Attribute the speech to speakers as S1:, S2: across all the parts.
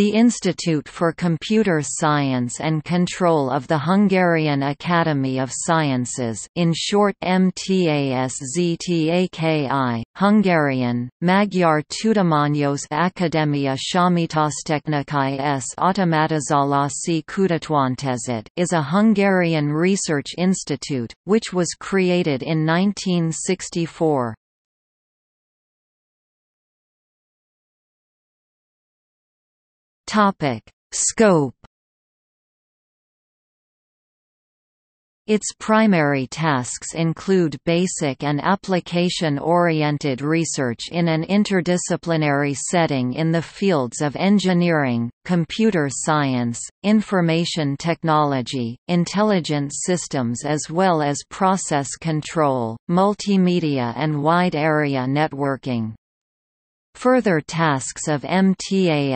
S1: The Institute for Computer Science and Control of the Hungarian Academy of Sciences in short MTASZTAKI, Hungarian, Magyar Tudományos Akadémia Számítástechnikai s Automatizálási Kutatóintézet is a Hungarian research institute, which was created in 1964. Topic: Scope. Its primary tasks include basic and application-oriented research in an interdisciplinary setting in the fields of engineering, computer science, information technology, intelligent systems as well as process control, multimedia and wide-area networking. Further tasks of MTASZTAKI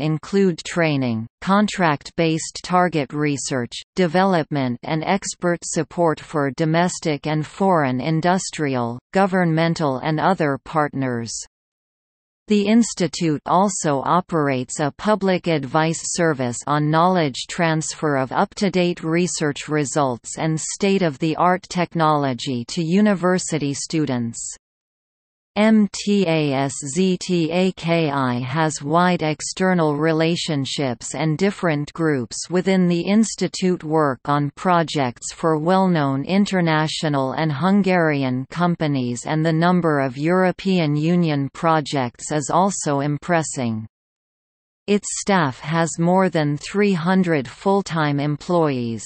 S1: include training, contract-based target research, development and expert support for domestic and foreign industrial, governmental and other partners. The institute also operates a public advice service on knowledge transfer of up-to-date research results and state-of-the-art technology to university students. MTASZTAKI has wide external relationships and different groups within the institute work on projects for well-known international and Hungarian companies and the number of European Union projects is also impressing. Its staff has more than 300 full-time employees.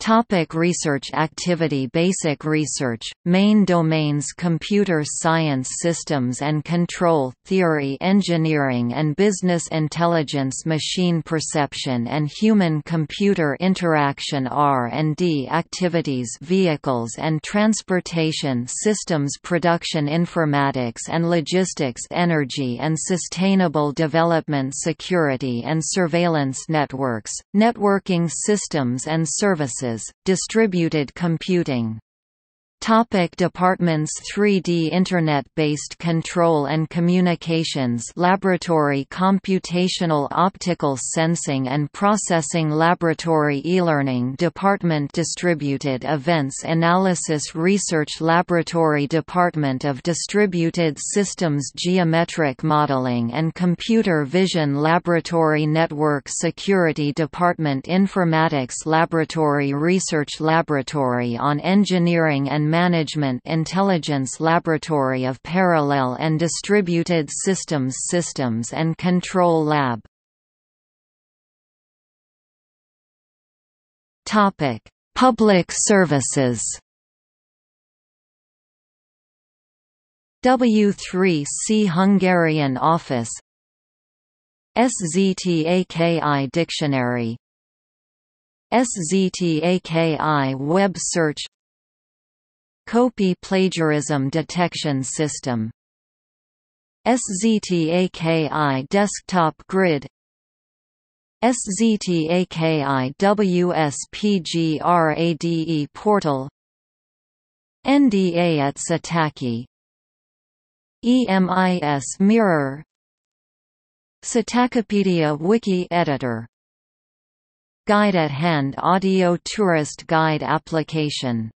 S1: Topic research activity Basic research, main domains Computer science systems and control, theory engineering and business intelligence Machine perception and human-computer interaction R&D activities Vehicles and transportation systems Production informatics and logistics Energy and sustainable development Security and surveillance networks, networking systems and services distributed computing Topic departments 3D Internet-based control and communications Laboratory Computational Optical Sensing and Processing Laboratory E-Learning Department Distributed Events Analysis Research Laboratory Department of Distributed Systems Geometric Modeling and Computer Vision Laboratory Network Security Department Informatics Laboratory Research Laboratory on Engineering and Management Intelligence Laboratory of Parallel and Distributed Systems Systems and Control Lab. Public services. W3C Hungarian Office. SZTAKI Dictionary. SZTAKI Web Search KOPI Plagiarism Detection System. SZTAKI Desktop Grid. SZTAKI WSPGRADE Portal. NDA at SZTAKI. EMIS Mirror. SZTAKIpedia Wiki Editor. Guide at Hand Audio Tourist Guide Application